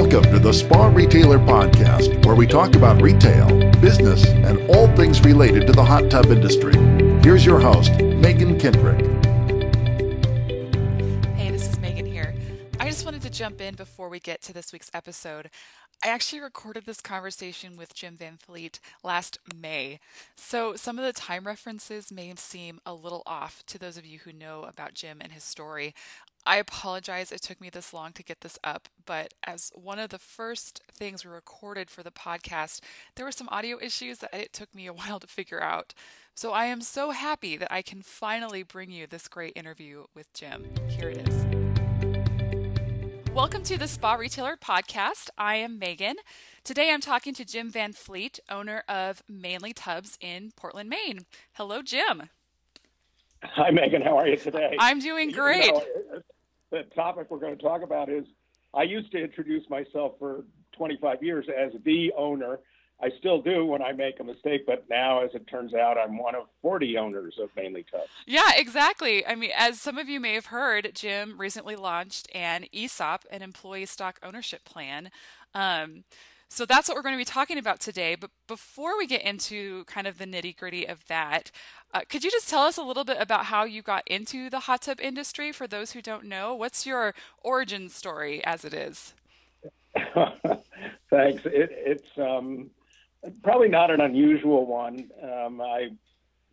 Welcome to the Spa Retailer Podcast, where we talk about retail, business, and all things related to the hot tub industry. Here's your host, Megan Kendrick. Hey, this is Megan here. I just wanted to jump in before we get to this week's episode. I actually recorded this conversation with Jim Van Fleet last May, so some of the time references may seem a little off to those of you who know about Jim and his story. I apologize it took me this long to get this up, but as one of the first things we recorded for the podcast, there were some audio issues that it took me a while to figure out. So I am so happy that I can finally bring you this great interview with Jim. Here it is. Welcome to the Spa Retailer Podcast. I am Megan. Today I'm talking to Jim Van Fleet, owner of Mainely Tubs in Portland, Maine. Hello, Jim. Hi, Megan. How are you today? I'm doing great. You know, the topic we're going to talk about is I used to introduce myself for 25 years as the owner. I still do when I make a mistake, but now, as it turns out, I'm one of 40 owners of Mainely Tubs. Yeah, exactly. I mean, as some of you may have heard, Jim recently launched an ESOP, an employee stock ownership plan. Um, so that's what we're going to be talking about today. But before we get into kind of the nitty gritty of that, uh, could you just tell us a little bit about how you got into the hot tub industry for those who don't know? What's your origin story as it is? Thanks. It, it's um, probably not an unusual one. Um, I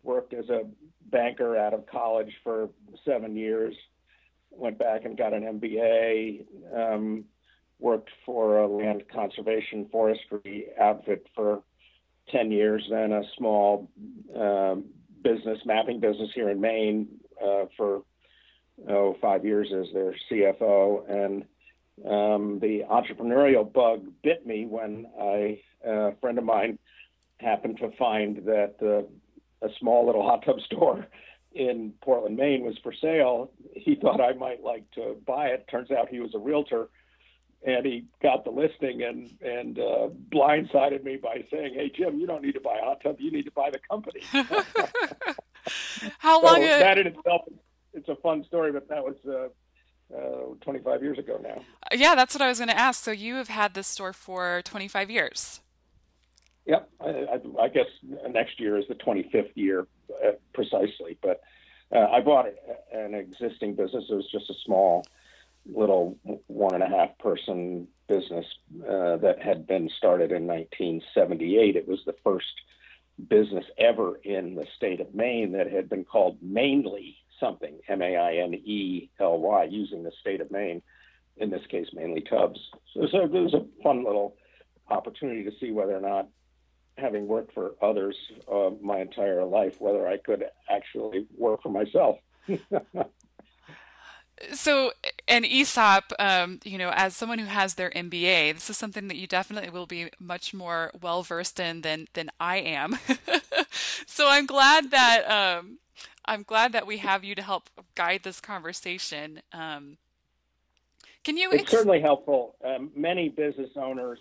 worked as a banker out of college for seven years, went back and got an MBA. Um, worked for a land conservation forestry outfit for 10 years, then a small um, business, mapping business here in Maine uh, for oh, five years as their CFO. And um, the entrepreneurial bug bit me when I, uh, a friend of mine happened to find that uh, a small little hot tub store in Portland, Maine was for sale. He thought I might like to buy it. Turns out he was a realtor and he got the listing and and uh, blindsided me by saying, "Hey Jim, you don't need to buy a hot tub. You need to buy the company." How long? So that in itself, it's a fun story, but that was. Uh, uh, 25 years ago now. Yeah, that's what I was going to ask. So you have had this store for 25 years. Yep, I, I, I guess next year is the 25th year uh, precisely. But uh, I bought an existing business. It was just a small little one and a half person business uh, that had been started in 1978. It was the first business ever in the state of Maine that had been called Mainely something, M A I N E L Y, using the state of Maine, in this case, Mainely Tubs. So, so it was a fun little opportunity to see whether or not, having worked for others uh, my entire life, whether I could actually work for myself. so an ESOP, um, you know, as someone who has their MBA, this is something that you definitely will be much more well versed in than than I am. so I'm glad that um, I'm glad that we have you to help guide this conversation. Um, can you? It's certainly helpful. Um, many business owners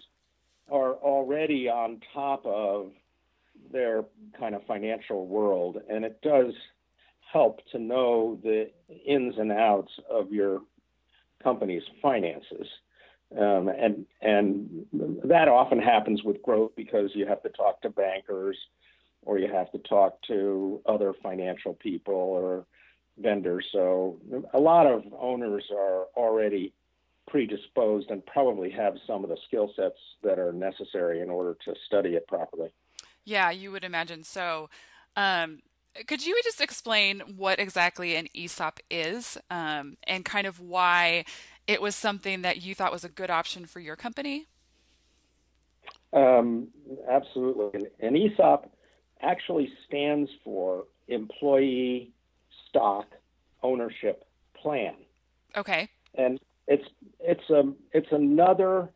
are already on top of their kind of financial world, and it does help to know the ins and outs of your company's finances. Um, and and that often happens with growth because you have to talk to bankers or you have to talk to other financial people or vendors. So a lot of owners are already predisposed and probably have some of the skill sets that are necessary in order to study it properly. Yeah, you would imagine so. Um, could you just explain what exactly an ESOP is um, and kind of why it was something that you thought was a good option for your company? Um, absolutely. An ESOP actually stands for Employee Stock Ownership Plan. Okay. And it's it's a it's another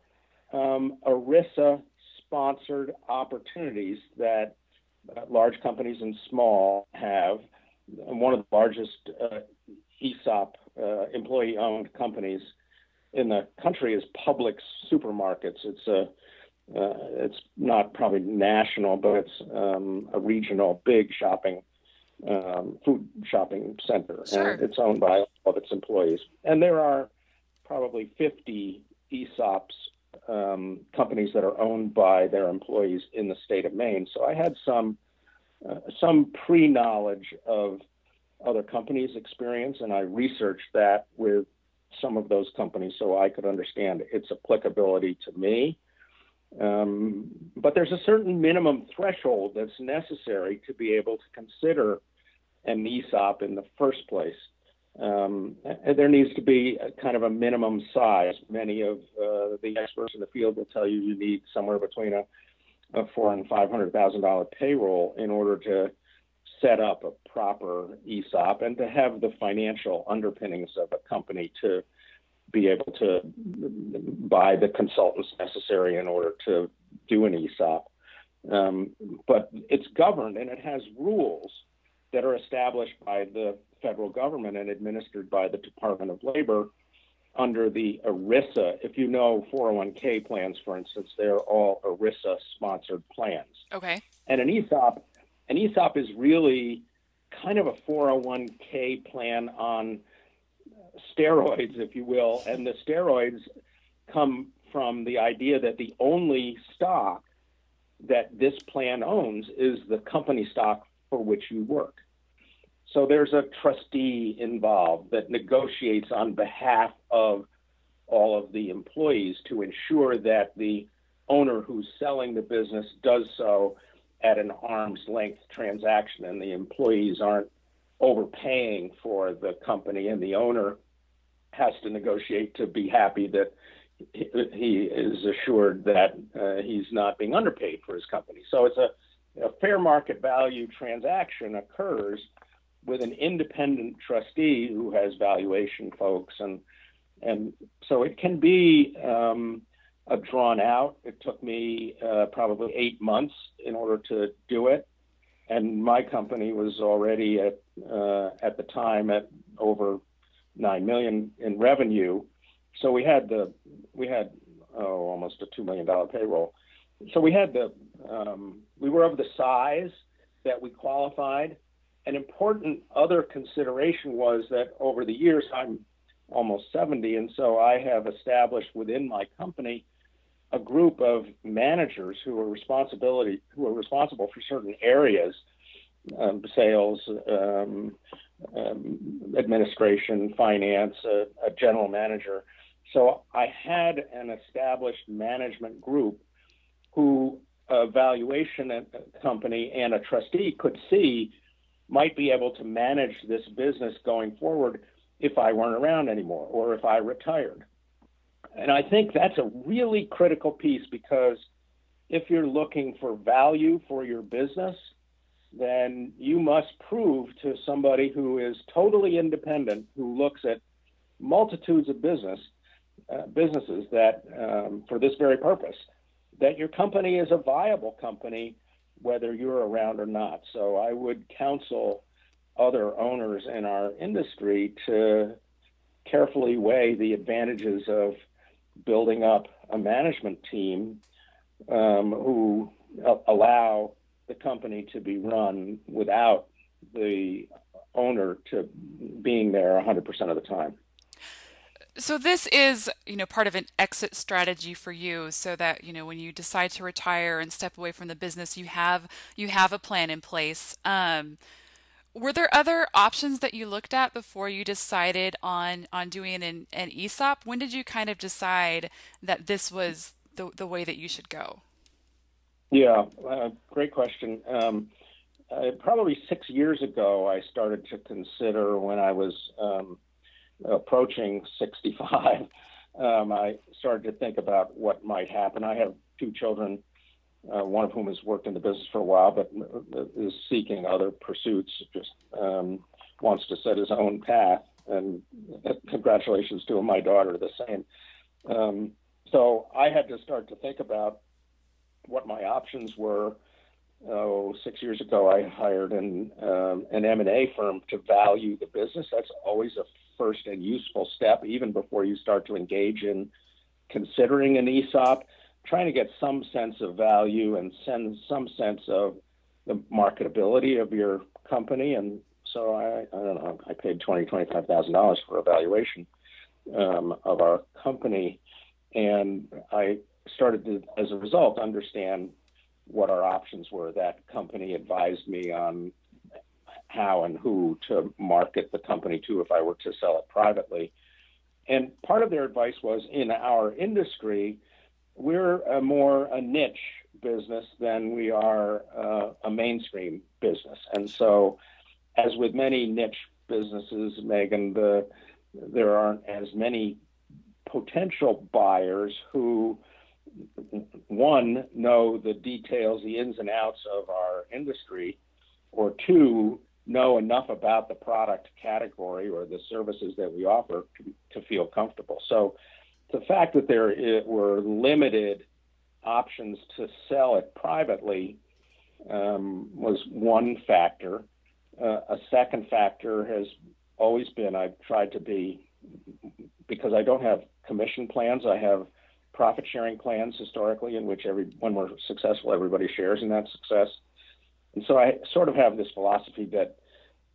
um, ERISA sponsored opportunities that large companies and small have. One of the largest uh, ESOP uh, employee owned companies in the country is Publix Supermarkets. It's a uh, it's not probably national, but it's um, a regional big shopping um, food shopping center, sure. and it's owned by all of its employees. And there are probably 50 ESOPs um, companies that are owned by their employees in the state of Maine. So I had some uh, some pre knowledge of other companies' experience, and I researched that with some of those companies so I could understand its applicability to me. Um, but there's a certain minimum threshold that's necessary to be able to consider an ESOP in the first place. Um, there needs to be kind of a minimum size. Many of uh, the experts in the field will tell you you need somewhere between a, a four and five hundred thousand dollar payroll in order to set up a proper ESOP and to have the financial underpinnings of a company to be able to buy the consultants necessary in order to do an ESOP. Um, but it's governed and it has rules that are established by the federal government and administered by the Department of Labor under the ERISA. If you know 401k plans, for instance, they're all ERISA sponsored plans. Okay. And an ESOP, an ESOP is really kind of a 401k plan on steroids, if you will. And the steroids come from the idea that the only stock that this plan owns is the company stock for which you work. So there's a trustee involved that negotiates on behalf of all of the employees to ensure that the owner who's selling the business does so at an arm's length transaction and the employees aren't overpaying for the company and the owner has to negotiate to be happy that he is assured that uh, he's not being underpaid for his company. So it's a, a fair market value transaction occurs with an independent trustee who has valuation folks and and so it can be um, a drawn out. It took me uh, probably eight months in order to do it, and my company was already at uh, at the time at over nine million in revenue. So we had the we had oh almost a two million dollar payroll. So we had the um, we were of the size that we qualified an important other consideration was that over the years, I'm almost 70, and so I have established within my company a group of managers who are responsibility who are responsible for certain areas, um, sales, um, um, administration, finance, a, a general manager. So I had an established management group who a valuation company and a trustee could see might be able to manage this business going forward if I weren't around anymore or if I retired. And I think that's a really critical piece because if you're looking for value for your business, then you must prove to somebody who is totally independent, who looks at multitudes of business uh, businesses that um, for this very purpose, that your company is a viable company whether you're around or not. So I would counsel other owners in our industry to carefully weigh the advantages of building up a management team um, who allow the company to be run without the owner to being there 100% of the time. So this is, you know, part of an exit strategy for you so that, you know, when you decide to retire and step away from the business, you have you have a plan in place. Um, were there other options that you looked at before you decided on on doing an, an ESOP? When did you kind of decide that this was the the way that you should go? Yeah, uh, great question. Um, uh, probably six years ago, I started to consider when I was um, approaching 65, um, I started to think about what might happen. I have two children, uh, one of whom has worked in the business for a while, but is seeking other pursuits. Just um, wants to set his own path. And congratulations to my daughter, the same. Um, so I had to start to think about what my options were. Oh, six years ago, I hired an um, an M and A firm to value the business. That's always a first and useful step, even before you start to engage in considering an ESOP, trying to get some sense of value and send some sense of the marketability of your company. And so I, I don't know, I paid twenty, twenty-five thousand dollars for a valuation um, of our company. And I started to, as a result, understand what our options were. That company advised me on how and who to market the company to if I were to sell it privately. And part of their advice was in our industry, we're a more a niche business than we are uh, a mainstream business. And so, as with many niche businesses, Megan, the, there aren't as many potential buyers who one know the details, the ins and outs of our industry, or two know enough about the product category or the services that we offer to, to feel comfortable. So the fact that there were limited options to sell it privately um, was one factor. Uh, a second factor has always been I've tried to be because I don't have commission plans. I have profit sharing plans historically in which every when we're successful, everybody shares in that success. And so I sort of have this philosophy that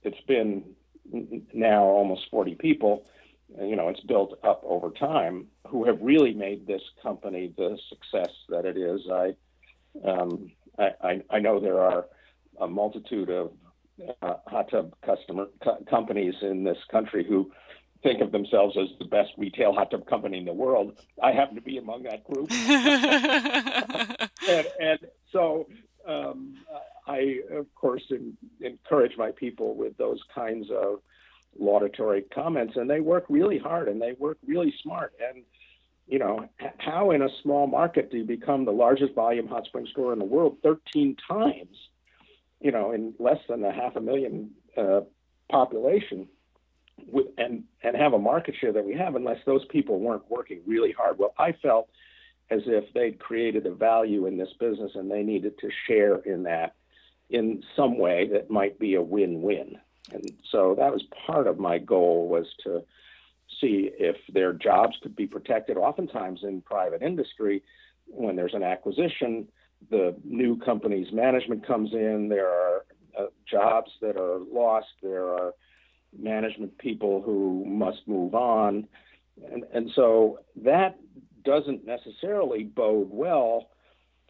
it's been now almost 40 people, you know, it's built up over time who have really made this company the success that it is. I, um, I, I, know there are a multitude of uh, hot tub customer co- companies in this country who think of themselves as the best retail hot tub company in the world. I happen to be among that group, and, and, so um, I, of course, in, encourage my people with those kinds of laudatory comments, and they work really hard and they work really smart. And you know, how in a small market do you become the largest volume hot spring store in the world 13 times? You know, in less than a half a million uh, population, with, and and have a market share that we have, unless those people weren't working really hard. Well, I felt as if they'd created a value in this business and they needed to share in that in some way that might be a win-win. And so that was part of my goal was to see if their jobs could be protected. Oftentimes in private industry, when there's an acquisition, the new company's management comes in, there are uh, jobs that are lost, there are management people who must move on. And, and so that doesn't necessarily bode well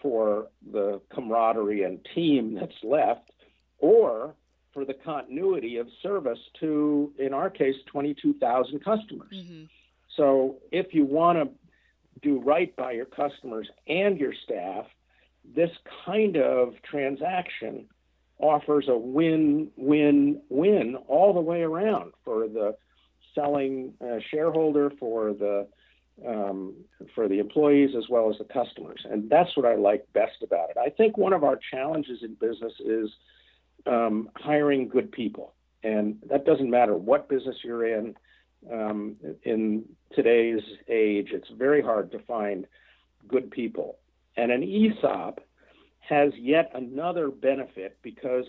for the camaraderie and team that's left, or for the continuity of service to, in our case, 22,000 customers. Mm-hmm. So if you want to do right by your customers and your staff, this kind of transaction offers a win win win all the way around for the selling uh, shareholder, for the um, for the employees as well as the customers. And that's what I like best about it. I think one of our challenges in business is um, hiring good people. And that doesn't matter what business you're in. Um, in today's age, it's very hard to find good people. And an ESOP has yet another benefit because,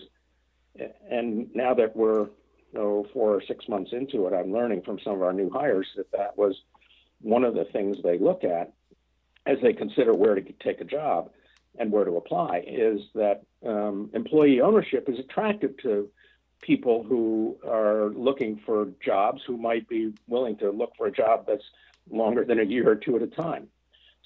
and now that we're oh, four or six months into it, I'm learning from some of our new hires that that was one of the things they look at as they consider where to take a job and where to apply is that um, employee ownership is attractive to people who are looking for jobs who might be willing to look for a job that's longer than a year or two at a time.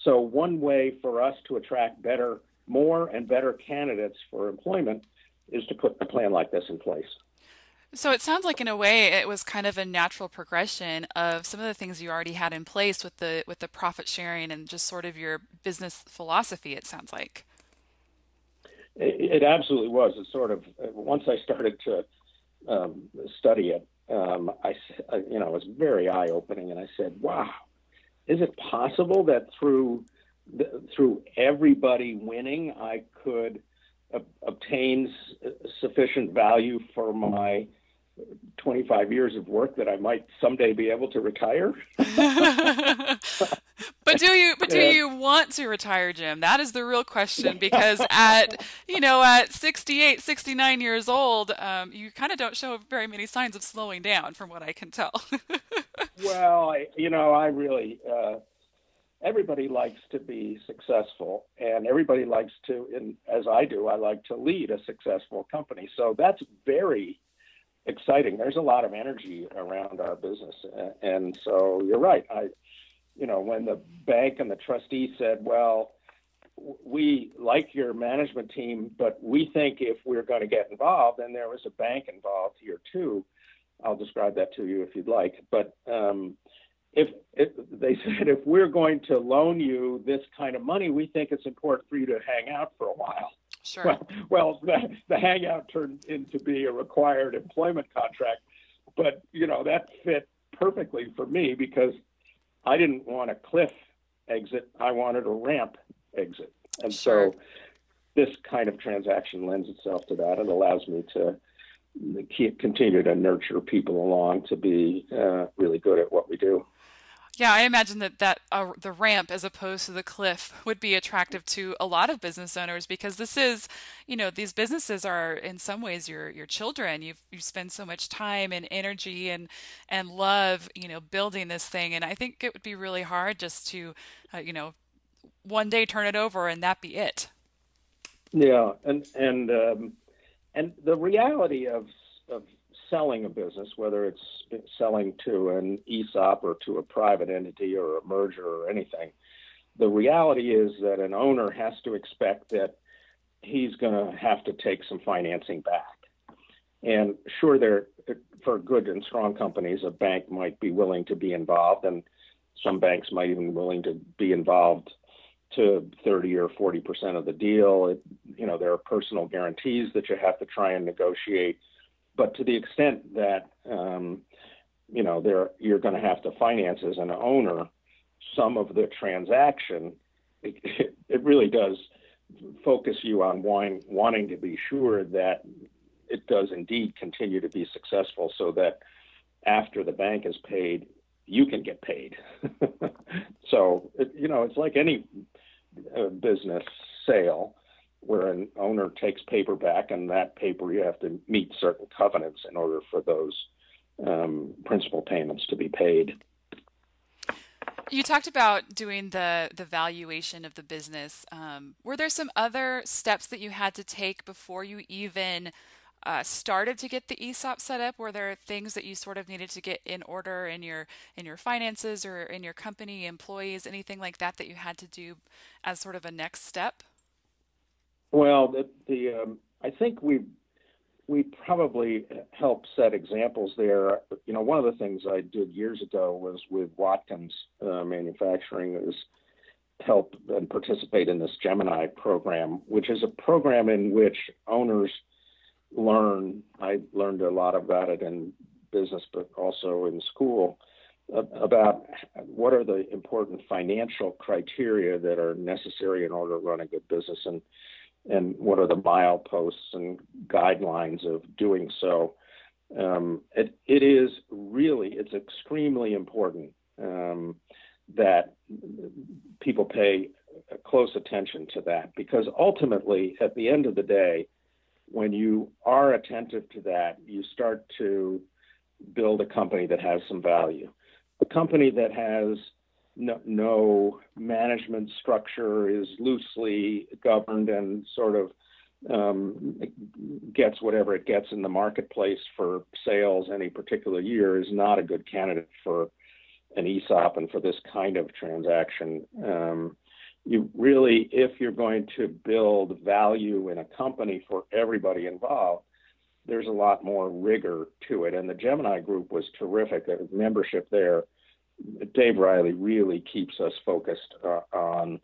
So, one way for us to attract better, more and better candidates for employment is to put a plan like this in place. So it sounds like in a way it was kind of a natural progression of some of the things you already had in place with the with the profit sharing and just sort of your business philosophy it sounds like. It, it absolutely was. It sort of once I started to um, study it, um, I you know it was very eye opening, and I said, "Wow, is it possible that through the, through everybody winning, I could obtain sufficient value for my 25 years of work that I might someday be able to retire. but do you but do yeah. you want to retire, Jim? That is the real question because at you know at 68, 69 years old, um, you kind of don't show very many signs of slowing down from what I can tell. well, I, you know, I really uh, everybody likes to be successful and everybody likes to and as I do, I like to lead a successful company. So that's very exciting. There's a lot of energy around our business, and so you're right. I you know, when the bank and the trustee said, well, we like your management team, but we think if we're going to get involved, and there was a bank involved here too. I'll describe that to you if you'd like. But um, if, if they said if we're going to loan you this kind of money, we think it's important for you to hang out for a while. Sure. Well, well the, the hangout turned into be a required employment contract, but you know that fit perfectly for me because I didn't want a cliff exit. I wanted a ramp exit. And sure. so this kind of transaction lends itself to that. It allows me to keep, continue to nurture people along to be uh, really good at what we do. Yeah, I imagine that that uh, the ramp as opposed to the cliff would be attractive to a lot of business owners because this is, you know, these businesses are in some ways your your children. You've you spend so much time and energy and and love, you know, building this thing, and I think it would be really hard just to, uh, you know, one day turn it over and that be it. Yeah, and and um, and the reality of selling a business, whether it's selling to an ESOP or to a private entity or a merger or anything, the reality is that an owner has to expect that he's going to have to take some financing back. And sure, there for good and strong companies, a bank might be willing to be involved, and some banks might even be willing to be involved to 30 or 40 percent of the deal. It, you know, there are personal guarantees that you have to try and negotiate but to the extent that um, you know there you're going to have to finance as an owner some of the transaction, it, it really does focus you on wanting, wanting to be sure that it does indeed continue to be successful, so that after the bank is paid, you can get paid. so it, you know it's like any uh, business sale where an owner takes paper back, and that paper you have to meet certain covenants in order for those um, principal payments to be paid. You talked about doing the the valuation of the business. Um, were there some other steps that you had to take before you even uh, started to get the ESOP set up? Were there things that you sort of needed to get in order in your in your finances or in your company, employees, anything like that that you had to do as sort of a next step? Well, the, the um, I think we we probably help set examples there. You know, one of the things I did years ago was with Watkins uh, Manufacturing is help and participate in this Gemini program, which is a program in which owners learn. I learned a lot about it in business, but also in school about what are the important financial criteria that are necessary in order to run a good business and and what are the mileposts and guidelines of doing so. Um, it, it is really, it's extremely important um, that people pay close attention to that because ultimately, at the end of the day, when you are attentive to that, you start to build a company that has some value. A company that has no, no management structure is loosely governed and sort of um, gets whatever it gets in the marketplace for sales any particular year is not a good candidate for an ESOP and for this kind of transaction. Um, you really, if you're going to build value in a company for everybody involved, there's a lot more rigor to it. And the Gemini Group was terrific. The membership there Dave Riley really keeps us focused uh, on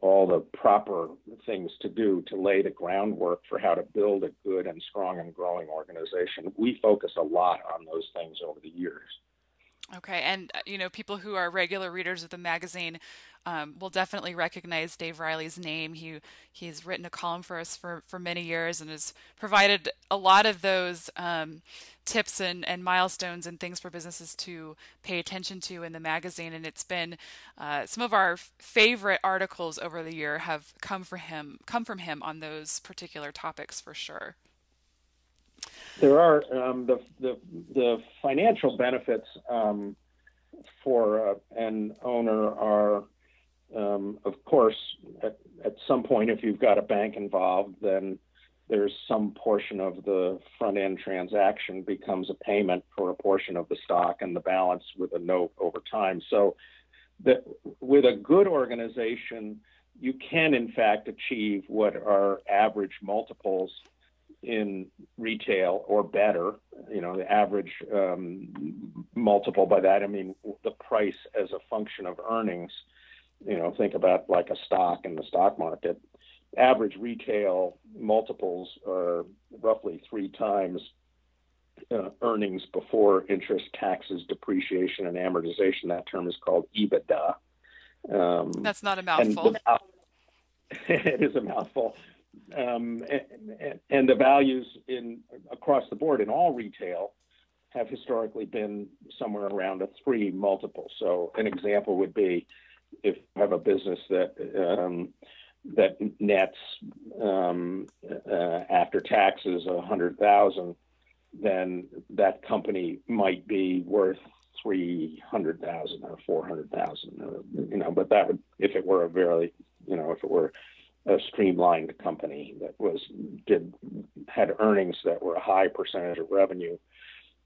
all the proper things to do to lay the groundwork for how to build a good and strong and growing organization. We focus a lot on those things over the years. Okay, and uh, you know, people who are regular readers of the magazine um, will definitely recognize Dave Riley's name. He he's written a column for us for, for many years and has provided a lot of those um, tips and, and milestones and things for businesses to pay attention to in the magazine. And it's been uh, some of our favorite articles over the year have come from him come from him on those particular topics for sure. There are um, the, the, the financial benefits um, for uh, an owner are, um, of course, at, at some point, if you've got a bank involved, then there's some portion of the front end transaction becomes a payment for a portion of the stock and the balance with a note over time. So that with a good organization, you can in fact achieve what are average multiples in retail or better. You know, the average um, multiple by that I mean the price as a function of earnings. You know, think about like a stock in the stock market. Average retail multiples are roughly three times uh, earnings before interest, taxes, depreciation, and amortization. That term is called EBITDA. Um, That's not a mouthful. The, it is a mouthful. Um, and, and, the values in across the board in all retail have historically been somewhere around a three multiple. So an example would be if you have a business that um, that nets um, uh, after taxes a hundred thousand then that company might be worth three hundred thousand or four hundred thousand, you know. But that would, if it were a very, you know, if it were a streamlined company that was did had earnings that were a high percentage of revenue,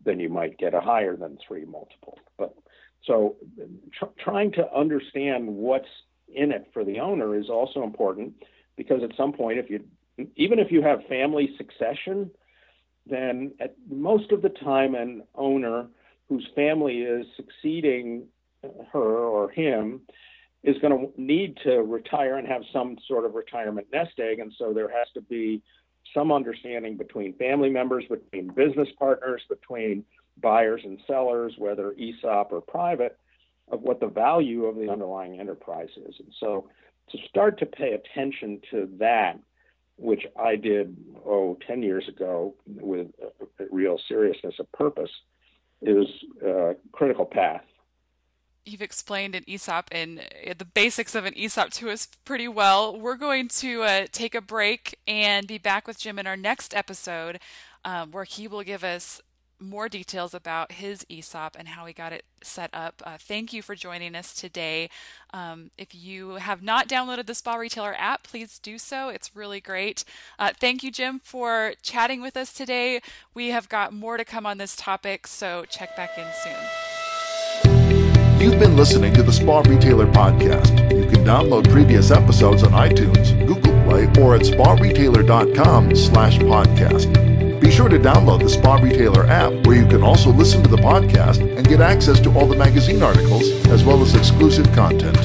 then you might get a higher than three multiple. But so tr- trying to understand what's in it for the owner is also important because at some point, if you even if you have family succession then at most of the time an owner whose family is succeeding her or him is going to need to retire and have some sort of retirement nest egg. And so there has to be some understanding between family members, between business partners, between buyers and sellers, whether ESOP or private, of what the value of the underlying enterprise is. And so to start to pay attention to that which I did, oh, 10 years ago with real seriousness of purpose, is a critical path. You've explained an ESOP and uh, the basics of an ESOP to us pretty well. We're going to uh, take a break and be back with Jim in our next episode, um, where he will give us more details about his ESOP and how he got it set up. Uh, thank you for joining us today. Um, if you have not downloaded the Spa Retailer app, please do so. It's really great. Uh, thank you, Jim, for chatting with us today. We have got more to come on this topic, so check back in soon. You've been listening to the Spa Retailer Podcast. You can download previous episodes on iTunes, Google Play, or at sparetailer.com slash podcast. Be sure to download the Spa Retailer app where you can also listen to the podcast and get access to all the magazine articles as well as exclusive content.